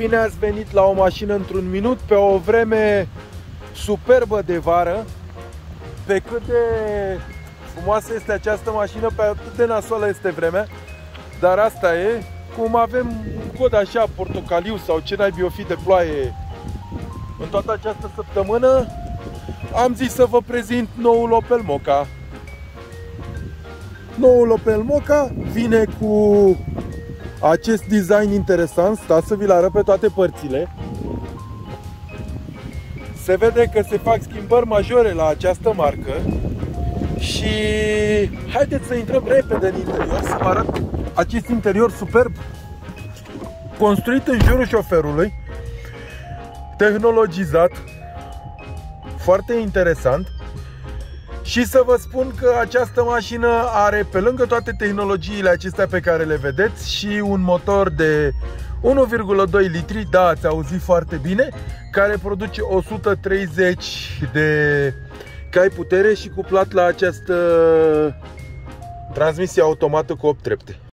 Bine ați venit la o mașină într-un minut pe o vreme superbă de vară. Pe cât de frumoasă este această mașină, pe atât de nasoală este vremea. Dar asta e, cum avem un cod așa portocaliu sau ce n-ai fi de ploaie în toată această săptămână, am zis să vă prezint noul Opel Mocha. Noul Opel Mocha vine cu acest design interesant, sta să vi-l arăt pe toate părțile. Se vede că se fac schimbări majore la această marcă și haideți să intrăm repede în interior să vă arăt acest interior superb construit în jurul șoferului tehnologizat foarte interesant și să vă spun că această mașină are, pe lângă toate tehnologiile acestea pe care le vedeți, și un motor de 1,2 litri, da, ați auzit foarte bine, care produce 130 de cai putere și cuplat la această transmisie automată cu 8 trepte.